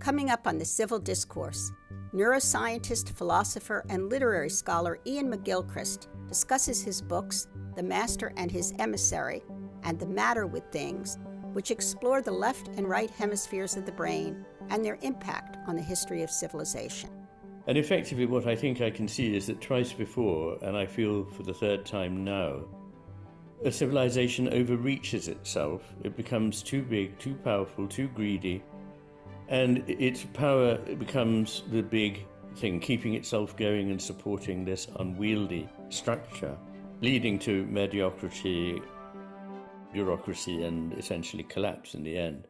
Coming up on the Civil Discourse, neuroscientist, philosopher, and literary scholar Iain McGilchrist discusses his books, The Master and His Emissary, and The Matter with Things, which explore the left and right hemispheres of the brain and their impact on the history of civilization. And effectively, what I think I can see is that twice before, and I feel for the third time now, a civilization overreaches itself. It becomes too big, too powerful, too greedy, and its power becomes the big thing, keeping itself going and supporting this unwieldy structure, leading to mediocrity, bureaucracy, and essentially collapse in the end.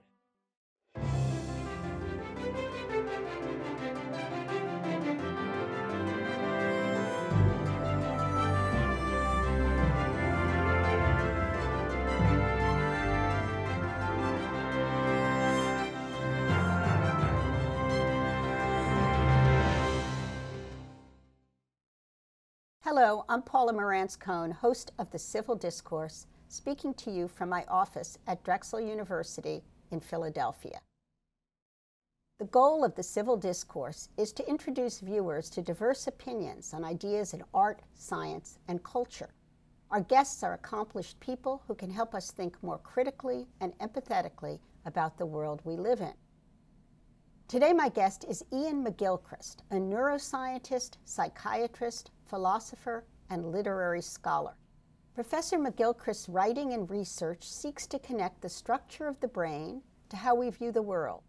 Hello, I'm Paula Marantz Cohen, host of the Civil Discourse, speaking to you from my office at Drexel University in Philadelphia. The goal of the Civil Discourse is to introduce viewers to diverse opinions on ideas in art, science, and culture. Our guests are accomplished people who can help us think more critically and empathetically about the world we live in. Today, my guest is Iain McGilchrist, a neuroscientist, psychiatrist, philosopher, and literary scholar. Professor McGilchrist's writing and research seeks to connect the structure of the brain to how we view the world,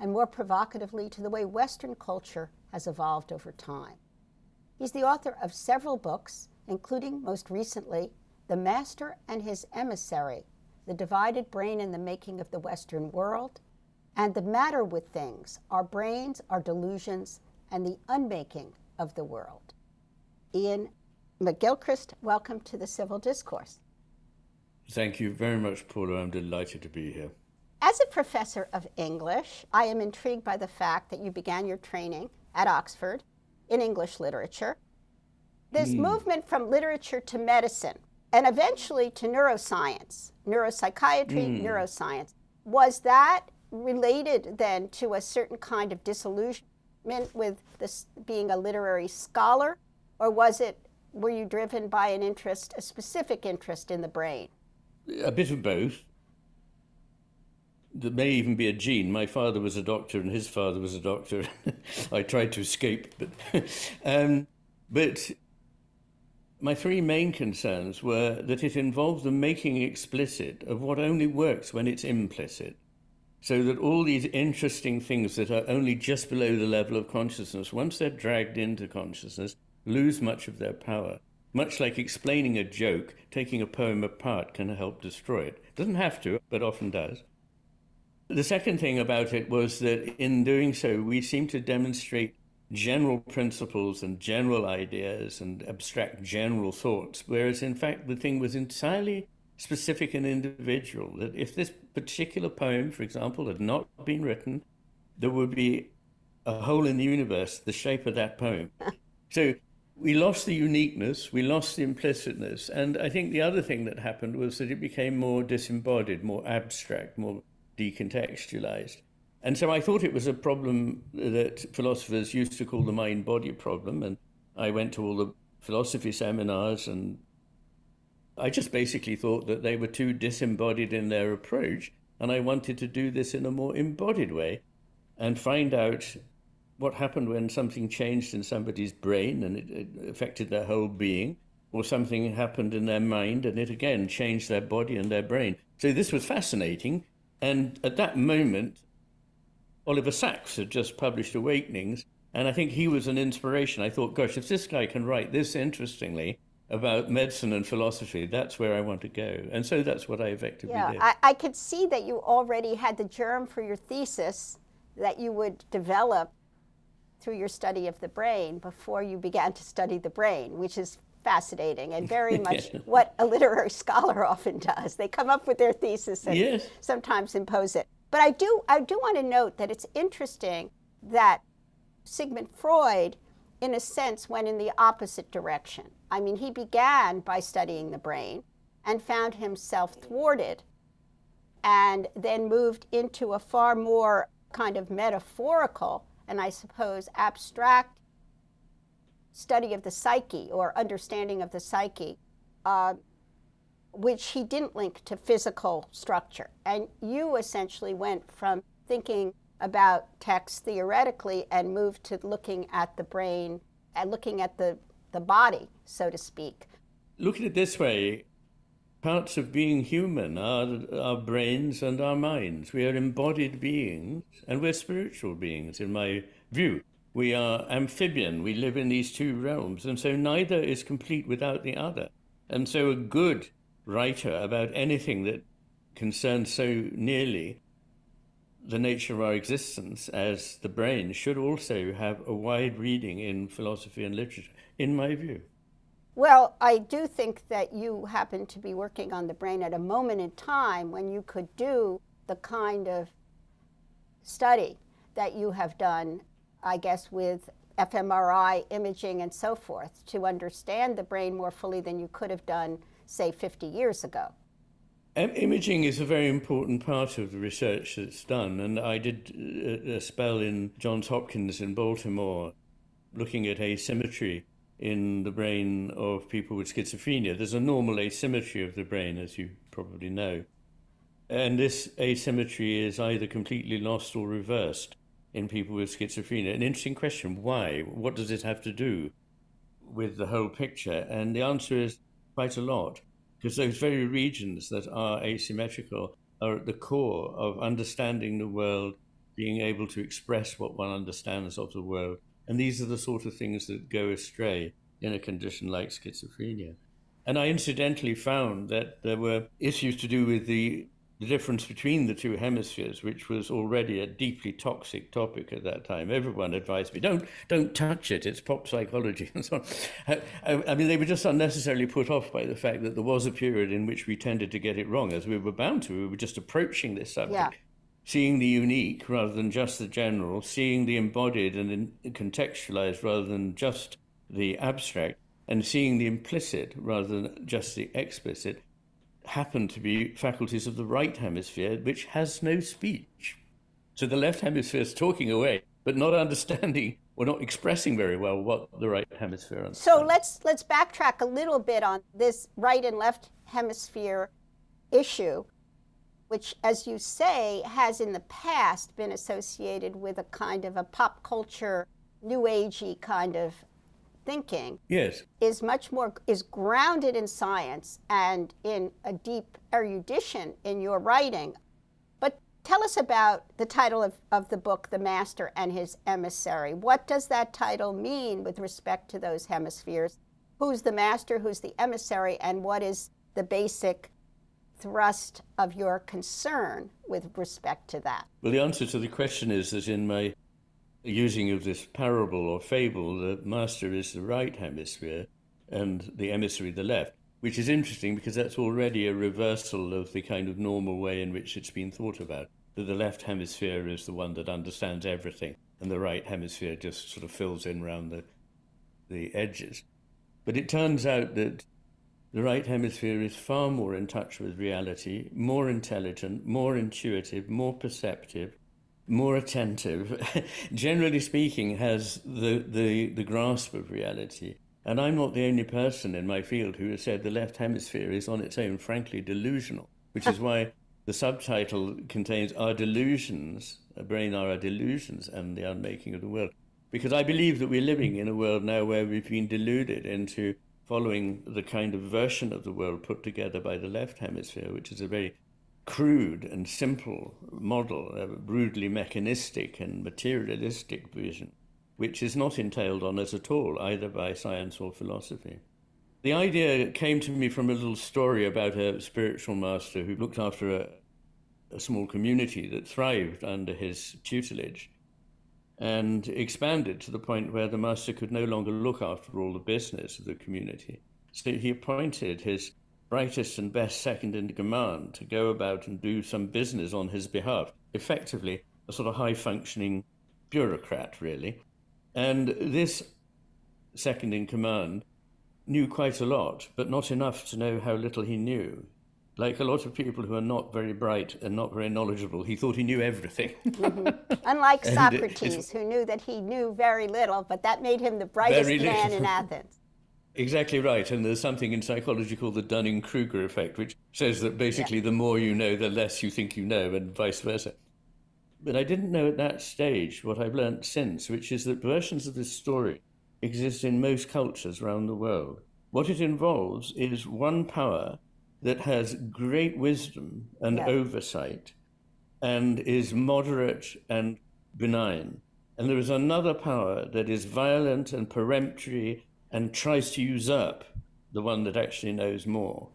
and more provocatively to the way Western culture has evolved over time. He's the author of several books, including most recently The Master and His Emissary The Divided Brain and the Making of the Western World, and The Matter with Things Our Brains, Our Delusions, and the Unmaking of the World. Iain McGilchrist, welcome to the Civil Discourse. Thank you very much, Paula. I'm delighted to be here. As a professor of English, I am intrigued by the fact that you began your training at Oxford in English literature. This mm. movement from literature to medicine and eventually to neuroscience, neuropsychiatry, mm. neuroscience, was that related then to a certain kind of disillusionment with this being a literary scholar or was it, were you driven by an interest, a specific interest in the brain? A bit of both. There may even be a gene. My father was a doctor and his father was a doctor. I tried to escape, but, um, but my three main concerns were that it involved the making explicit of what only works when it's implicit. So that all these interesting things that are only just below the level of consciousness, once they're dragged into consciousness, lose much of their power. Much like explaining a joke, taking a poem apart can help destroy it. Doesn't have to, but often does. The second thing about it was that in doing so, we seem to demonstrate general principles and general ideas and abstract general thoughts, whereas in fact the thing was entirely specific and individual. That if this particular poem, for example, had not been written, there would be a hole in the universe, the shape of that poem. So we lost the uniqueness, we lost the implicitness, and I think the other thing that happened was that it became more disembodied, more abstract, more decontextualized. And so I thought it was a problem that philosophers used to call the mind body problem. And I went to all the philosophy seminars, and I just basically thought that they were too disembodied in their approach. And I wanted to do this in a more embodied way and find out what happened when something changed in somebody's brain and it, affected their whole being, or something happened in their mind and it again changed their body and their brain. So this was fascinating. And at that moment, Oliver Sacks had just published Awakenings, and I think he was an inspiration. I thought, gosh, if this guy can write this interestingly about medicine and philosophy, that's where I want to go. And so that's what I effectively yeah, did. I, I could see that you already had the germ for your thesis that you would develop through your study of the brain before you began to study the brain, which is fascinating and very much what a literary scholar often does. They come up with their thesis and yes. sometimes impose it. But I do, I do want to note that it's interesting that Sigmund Freud, in a sense, went in the opposite direction. I mean, he began by studying the brain and found himself thwarted and then moved into a far more kind of metaphorical and I suppose abstract study of the psyche or understanding of the psyche, uh, which he didn't link to physical structure. And you essentially went from thinking about text theoretically and moved to looking at the brain and looking at the, the body, so to speak. Look at it this way parts of being human are our brains and our minds. We are embodied beings and we're spiritual beings, in my view. We are amphibian, we live in these two realms, and so neither is complete without the other. And so a good writer about anything that concerns so nearly the nature of our existence as the brain should also have a wide reading in philosophy and literature, in my view. Well, I do think that you happen to be working on the brain at a moment in time when you could do the kind of study that you have done, I guess, with fMRI imaging and so forth to understand the brain more fully than you could have done, say, 50 years ago. Imaging is a very important part of the research that's done, and I did uh, a spell in Johns Hopkins in Baltimore looking at asymmetry in the brain of people with schizophrenia. There's a normal asymmetry of the brain, as you probably know. And this asymmetry is either completely lost or reversed in people with schizophrenia. An interesting question why? What does it have to do with the whole picture? And the answer is quite a lot, because those very regions that are asymmetrical are at the core of understanding the world, being able to express what one understands of the world, and these are the sort of things that go astray in a condition like schizophrenia. And I incidentally found that there were issues to do with the, the difference between the two hemispheres, which was already a deeply toxic topic at that time. Everyone advised me, don't, don't touch it, it's pop psychology and so on. I, I mean, they were just unnecessarily put off by the fact that there was a period in which we tended to get it wrong, as we were bound to. We were just approaching this subject. Yeah seeing the unique rather than just the general, seeing the embodied and contextualized rather than just the abstract, and seeing the implicit rather than just the explicit, happen to be faculties of the right hemisphere, which has no speech. So the left hemisphere is talking away, but not understanding or not expressing very well what the right hemisphere understands. So let's let's backtrack a little bit on this right and left hemisphere issue which, as you say, has in the past been associated with a kind of a pop culture, new agey kind of thinking. Yes. Is much more is grounded in science and in a deep erudition in your writing. But tell us about the title of, of the book, The Master and His Emissary. What does that title mean with respect to those hemispheres? Who's the master, who's the emissary, and what is the basic thrust of your concern with respect to that? Well, the answer to the question is that in my using of this parable or fable, the master is the right hemisphere and the emissary the left, which is interesting because that's already a reversal of the kind of normal way in which it's been thought about. That the left hemisphere is the one that understands everything, and the right hemisphere just sort of fills in around the, the edges. But it turns out that the right hemisphere is far more in touch with reality, more intelligent, more intuitive, more perceptive, more attentive, generally speaking, has the, the, the grasp of reality. And I'm not the only person in my field who has said the left hemisphere is on its own, frankly, delusional, which is why the subtitle contains Our Delusions, a brain are our delusions and the unmaking of the world. Because I believe that we're living in a world now where we've been deluded into following the kind of version of the world put together by the left hemisphere, which is a very crude and simple model, a rudely mechanistic and materialistic vision, which is not entailed on us at all, either by science or philosophy. The idea came to me from a little story about a spiritual master who looked after a, a small community that thrived under his tutelage and expanded to the point where the master could no longer look after all the business of the community. So he appointed his brightest and best second in command to go about and do some business on his behalf, effectively a sort of high functioning bureaucrat, really. And this second in command knew quite a lot, but not enough to know how little he knew. Like a lot of people who are not very bright and not very knowledgeable, he thought he knew everything. mm-hmm. Unlike Socrates, who knew that he knew very little, but that made him the brightest man in Athens. Exactly right. And there's something in psychology called the Dunning Kruger effect, which says that basically yeah. the more you know, the less you think you know, and vice versa. But I didn't know at that stage what I've learnt since, which is that versions of this story exist in most cultures around the world. What it involves is one power that has great wisdom and yeah. oversight and is moderate and benign. And there is another power that is violent and peremptory and tries to usurp the one that actually knows more.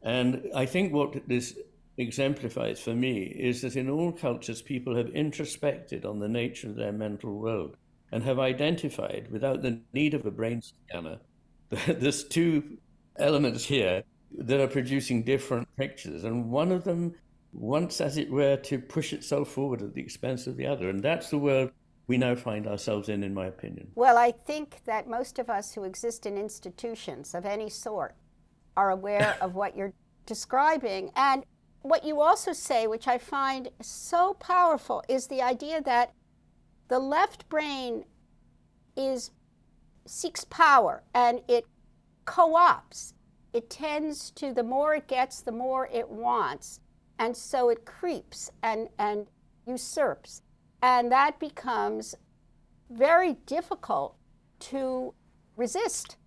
And I think what this exemplifies for me is that in all cultures, people have introspected on the nature of their mental world and have identified, without the need of a brain scanner, that there's two elements here that are producing different pictures. And one of them wants, as it were, to push itself forward at the expense of the other. And that's the world we now find ourselves in, in my opinion. Well, I think that most of us who exist in institutions of any sort are aware of what you're describing. And what you also say, which I find so powerful, is the idea that the left brain is seeks power and it co-ops. It tends to the more it gets, the more it wants. And so it creeps and, and usurps. And that becomes very difficult to resist.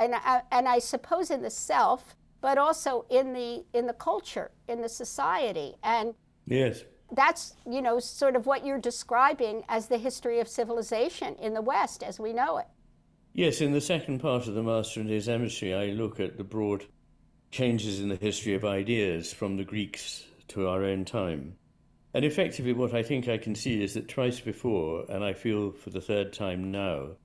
And I, and I suppose in the self, but also in the in the culture, in the society. And yes. That's, you know, sort of what you're describing as the history of civilization in the West as we know it. Yes, in the second part of The Master and His Emissary, I look at the broad changes in the history of ideas from the Greeks to our own time. And effectively, what I think I can see is that twice before, and I feel for the third time now,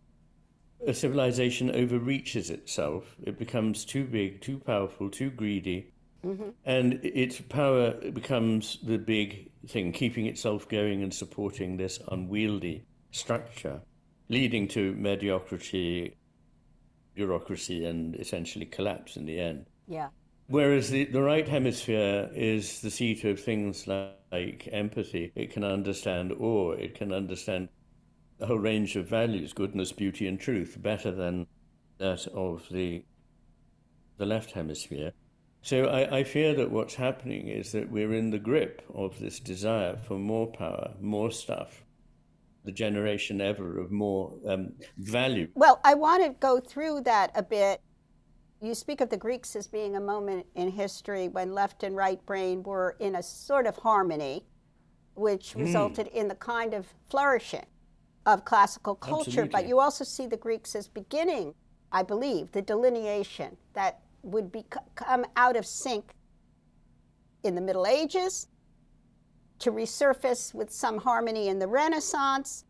a civilization overreaches itself. It becomes too big, too powerful, too greedy, mm-hmm. and its power becomes the big thing, keeping itself going and supporting this unwieldy structure, leading to mediocrity, bureaucracy, and essentially collapse in the end. Yeah. Whereas the, the right hemisphere is the seat of things like empathy. It can understand awe. It can understand a whole range of values, goodness, beauty, and truth, better than that of the the left hemisphere. So I, I, fear that what's happening is that we're in the grip of this desire for more power, more stuff, the generation ever of more um, value. Well, I want to go through that a bit you speak of the Greeks as being a moment in history when left and right brain were in a sort of harmony, which mm. resulted in the kind of flourishing of classical culture. Absolutely. But you also see the Greeks as beginning, I believe, the delineation that would be, come out of sync in the Middle Ages to resurface with some harmony in the Renaissance.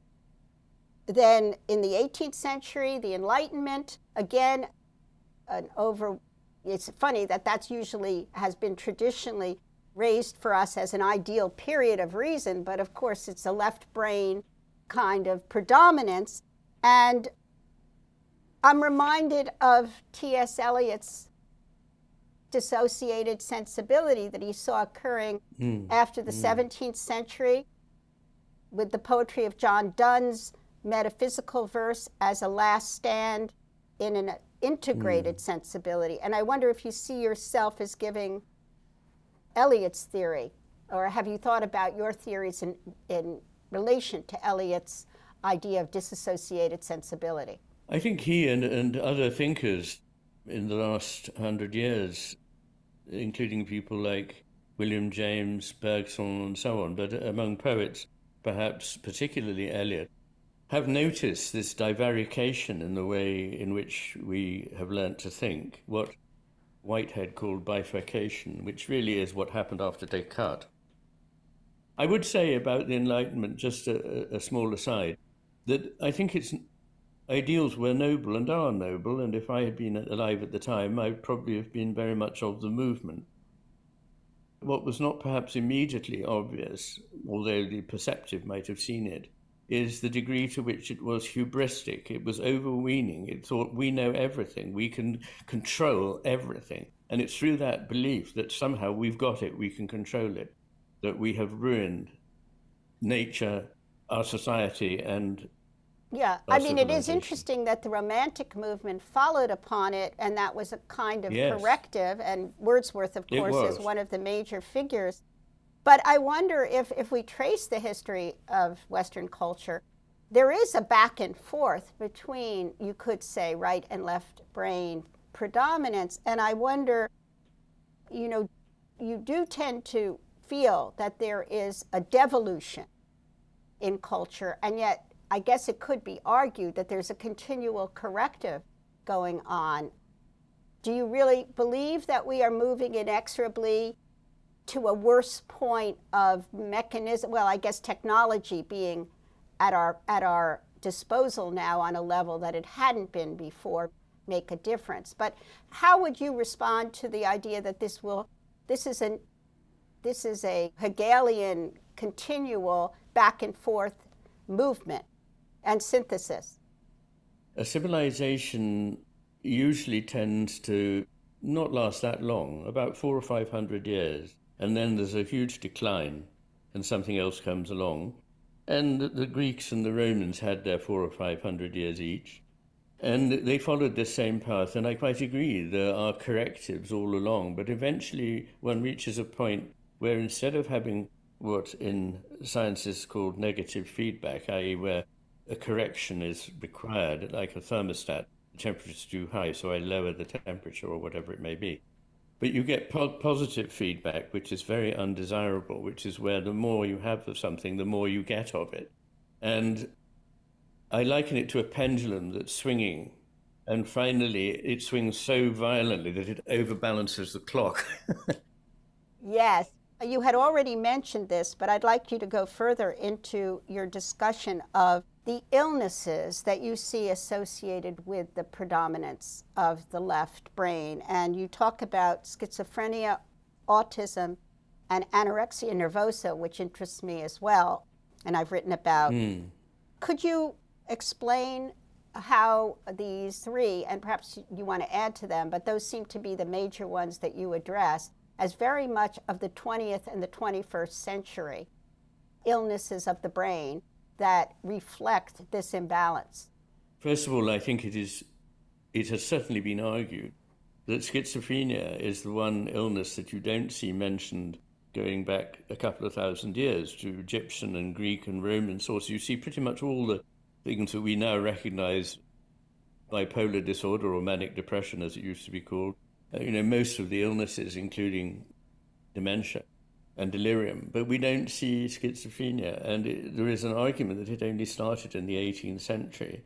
Then in the 18th century, the Enlightenment, again, an over, it's funny that that's usually has been traditionally raised for us as an ideal period of reason, but of course it's a left brain kind of predominance. And I'm reminded of T.S. Eliot's dissociated sensibility that he saw occurring mm. after the mm. 17th century with the poetry of John Donne's metaphysical verse as a last stand in an integrated mm. sensibility. And I wonder if you see yourself as giving Eliot's theory, or have you thought about your theories in, in relation to Eliot's idea of disassociated sensibility? I think he and, and other thinkers in the last hundred years, including people like William James, Bergson, and so on, but among poets, perhaps particularly Eliot, have noticed this divarication in the way in which we have learnt to think, what Whitehead called bifurcation, which really is what happened after Descartes. I would say about the Enlightenment, just a, a small aside, that I think its ideals were noble and are noble, and if I had been alive at the time, I would probably have been very much of the movement. What was not perhaps immediately obvious, although the perceptive might have seen it, is the degree to which it was hubristic. It was overweening. It thought we know everything, we can control everything. And it's through that belief that somehow we've got it, we can control it, that we have ruined nature, our society, and yeah, I mean, it is interesting that the Romantic movement followed upon it, and that was a kind of yes. corrective. And Wordsworth, of course, is one of the major figures. But I wonder if, if we trace the history of Western culture, there is a back and forth between, you could say, right and left brain predominance. And I wonder, you know, you do tend to feel that there is a devolution in culture, and yet I guess it could be argued that there's a continual corrective going on. Do you really believe that we are moving inexorably to a worse point of mechanism? Well, I guess technology being at our at our disposal now on a level that it hadn't been before make a difference. But how would you respond to the idea that this will this is an this is a Hegelian continual back and forth movement and synthesis? A civilization usually tends to not last that long, about four or five hundred years, and then there's a huge decline and something else comes along. And the Greeks and the Romans had their four or five hundred years each. And they followed the same path, and I quite agree. There are correctives all along, but eventually one reaches a point where instead of having what in science is called negative feedback, i.e., where a correction is required, like a thermostat. The temperature is too high, so I lower the temperature or whatever it may be. But you get po- positive feedback, which is very undesirable, which is where the more you have of something, the more you get of it. And I liken it to a pendulum that's swinging. And finally, it swings so violently that it overbalances the clock. yes. You had already mentioned this, but I'd like you to go further into your discussion of the illnesses that you see associated with the predominance of the left brain. And you talk about schizophrenia, autism, and anorexia nervosa, which interests me as well, and I've written about. Mm. Could you explain how these three, and perhaps you want to add to them, but those seem to be the major ones that you address, as very much of the 20th and the 21st century illnesses of the brain that reflect this imbalance? First of all, I think it is it has certainly been argued that schizophrenia is the one illness that you don't see mentioned going back a couple of thousand years to Egyptian and Greek and Roman sources. You see pretty much all the things that we now recognize bipolar disorder or manic depression, as it used to be called. Uh, you know, most of the illnesses, including dementia, and delirium, but we don't see schizophrenia. And it, there is an argument that it only started in the 18th century.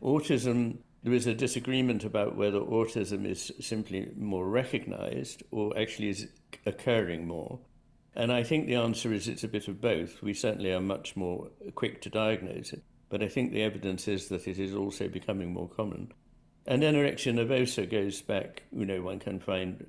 Autism, there is a disagreement about whether autism is simply more recognized or actually is occurring more. And I think the answer is it's a bit of both. We certainly are much more quick to diagnose it, but I think the evidence is that it is also becoming more common. And anorexia nervosa goes back, you know, one can find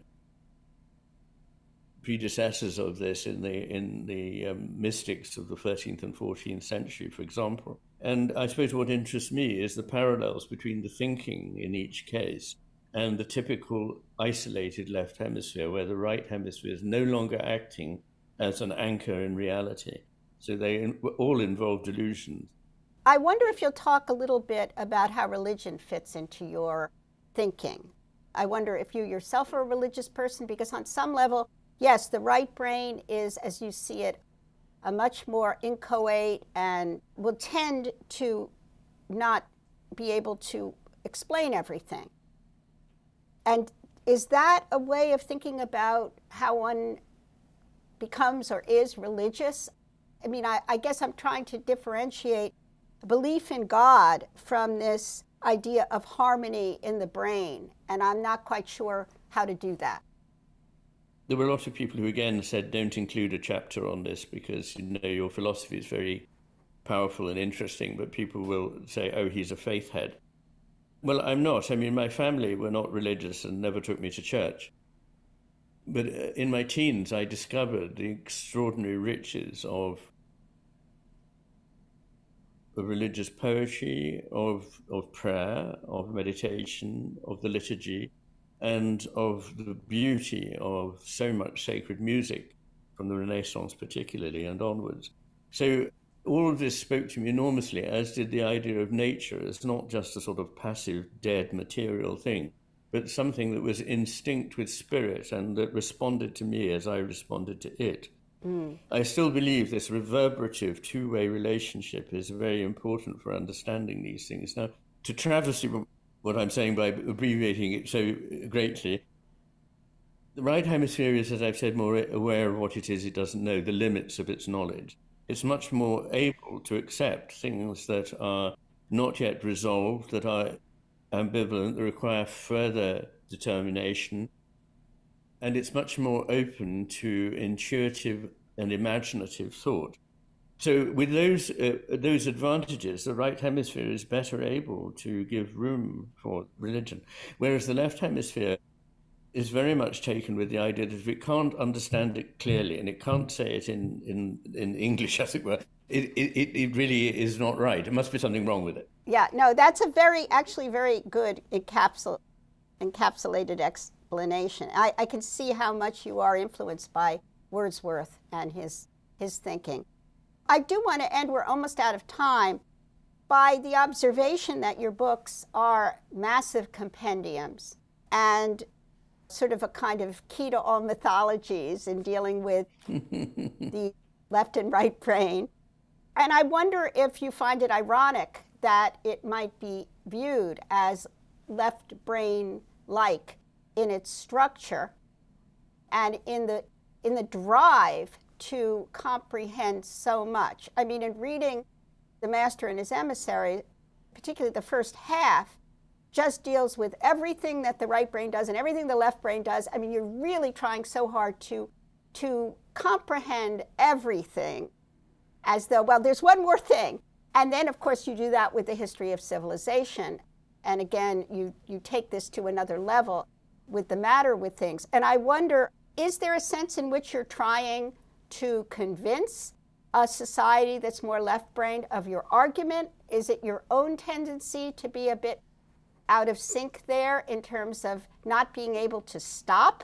predecessors of this in the in the um, mystics of the 13th and 14th century, for example. And I suppose what interests me is the parallels between the thinking in each case and the typical isolated left hemisphere, where the right hemisphere is no longer acting as an anchor in reality. So they all involve delusions. I wonder if you'll talk a little bit about how religion fits into your thinking. I wonder if you yourself are a religious person, because on some level, yes, the right brain is, as you see it, a much more inchoate and will tend to not be able to explain everything. And is that a way of thinking about how one becomes or is religious? I mean, I, I guess I'm trying to differentiate belief in God from this idea of harmony in the brain, and I'm not quite sure how to do that there were a lot of people who again said don't include a chapter on this because you know your philosophy is very powerful and interesting, but people will say, oh, he's a faith head. Well, I'm not. I mean, my family were not religious and never took me to church. But uh, in my teens, I discovered the extraordinary riches of, of religious poetry, of, of prayer, of meditation, of the liturgy, and of the beauty of so much sacred music from the Renaissance, particularly, and onwards. So all of this spoke to me enormously, as did the idea of nature as not just a sort of passive, dead material thing, but something that was instinct with spirit and that responded to me as I responded to it. Mm. I still believe this reverberative two way relationship is very important for understanding these things. Now, to travesty what I'm saying by abbreviating it so greatly, the right hemisphere is, as I've said, more aware of what it is it doesn't know, the limits of its knowledge. It's much more able to accept things that are not yet resolved, that are ambivalent, that require further determination, and it's much more open to intuitive and imaginative thought. So, with those uh, those advantages, the right hemisphere is better able to give room for religion, whereas the left hemisphere is very much taken with the idea that if it can't understand it clearly and it can't say it in in, in English, as it were, it, it, it really is not right. It must be something wrong with it. Yeah, no, that's a very actually very good encapsul- encapsulated explanation. I, I can see how much you are influenced by Wordsworth and his, his thinking. I do want to end, we're almost out of time, by the observation that your books are massive compendiums and sort of a kind of key to all mythologies in dealing with the left and right brain. And I wonder if you find it ironic that it might be viewed as left brain like in its structure and in the in the drive to comprehend so much. I mean, in reading The Master and His Emissary, particularly the first half, just deals with everything that the right brain does and everything the left brain does. I mean, you're really trying so hard to to comprehend everything as though, well, there's one more thing. And then, of course, you do that with the history of civilization. And again, you, you take this to another level with the matter with things. And I wonder is there a sense in which you're trying to convince a society that's more left brained of your argument? Is it your own tendency to be a bit out of sync there in terms of not being able to stop?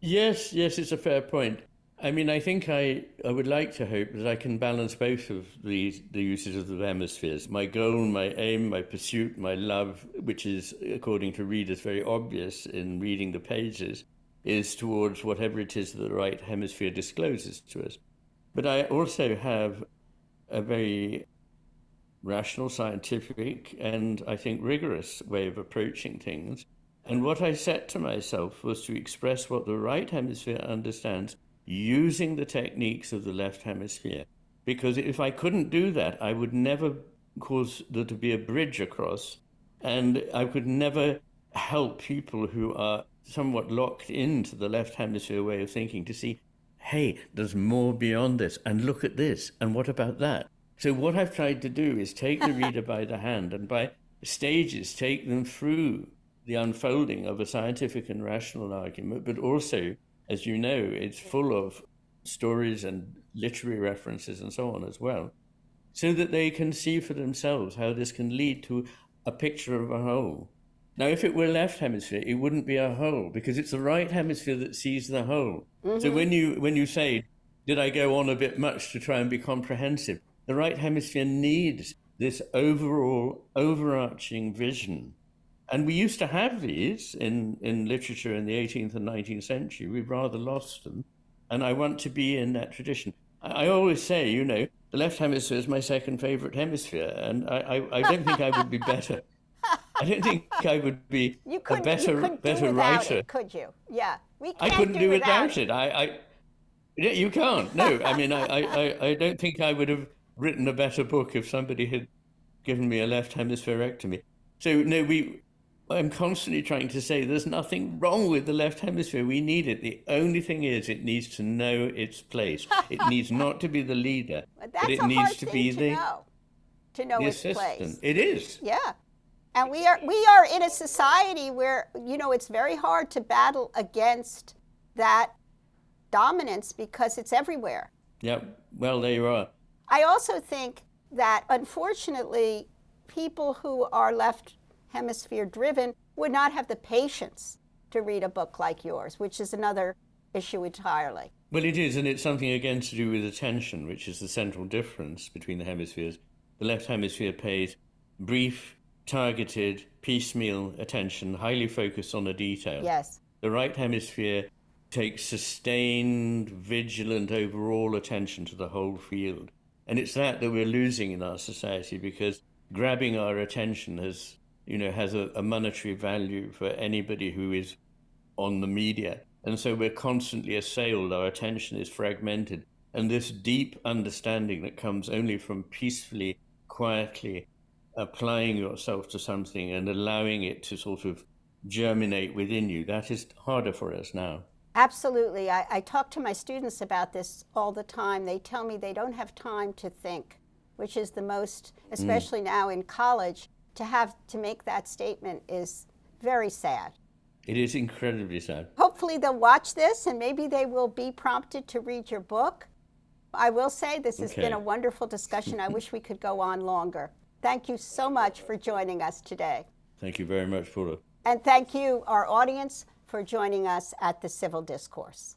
Yes, yes, it's a fair point. I mean, I think I, I would like to hope that I can balance both of these the uses of the hemispheres. My goal, my aim, my pursuit, my love, which is, according to readers, very obvious in reading the pages, is towards whatever it is that the right hemisphere discloses to us. But I also have a very rational, scientific, and I think rigorous way of approaching things. And what I set to myself was to express what the right hemisphere understands using the techniques of the left hemisphere. Because if I couldn't do that, I would never cause there to be a bridge across, and I could never help people who are somewhat locked into the left hemisphere way of thinking to see, hey, there's more beyond this, and look at this, and what about that? So, what I've tried to do is take the reader by the hand and by stages take them through the unfolding of a scientific and rational argument, but also as you know, it's full of stories and literary references and so on as well, so that they can see for themselves how this can lead to a picture of a whole. Now, if it were left hemisphere, it wouldn't be a whole because it's the right hemisphere that sees the whole. Mm-hmm. So when you when you say, "Did I go on a bit much to try and be comprehensive?" The right hemisphere needs this overall overarching vision and we used to have these in, in literature in the 18th and 19th century. We've rather lost them. And I want to be in that tradition. I, I always say, you know, the left hemisphere is my second favorite hemisphere. And I, I, I don't think I would be better. I don't think I would be you a better, you better writer. It, could you? Yeah. We I couldn't do, without, without it. I, I, you can't. No, I mean, I, I, I don't think I would have written a better book if somebody had given me a left hemispherectomy. So no, we I'm constantly trying to say there's nothing wrong with the left hemisphere. We need it. The only thing is, it needs to know its place. it needs not to be the leader, but, but it needs to be to the know, to know the its assistant. place. It is. Yeah, and we are we are in a society where you know it's very hard to battle against that dominance because it's everywhere. Yeah. Well, there you are. I also think that unfortunately, people who are left hemisphere driven would not have the patience to read a book like yours, which is another issue entirely. Well, it is, and it's something again to do with attention, which is the central difference between the hemispheres. The left hemisphere pays brief, targeted, piecemeal attention, highly focused on a detail. Yes. The right hemisphere takes sustained, vigilant, overall attention to the whole field. And it's that that we're losing in our society because grabbing our attention has, you know, has a, a monetary value for anybody who is on the media. And so we're constantly assailed, our attention is fragmented. And this deep understanding that comes only from peacefully, quietly applying yourself to something and allowing it to sort of germinate within you, that is harder for us now. Absolutely. I, I, talk to my students about this all the time. They tell me they don't have time to think, which is the most, mm. especially mm. now in college, to have to make that statement is very sad. It is incredibly sad. Hopefully, they'll watch this and maybe they will be prompted to read your book. I will say this has okay. been a wonderful discussion. I wish we could go on longer. Thank you so much for joining us today. Thank you very much, Paula. And thank you, our audience, for joining us at the Civil Discourse.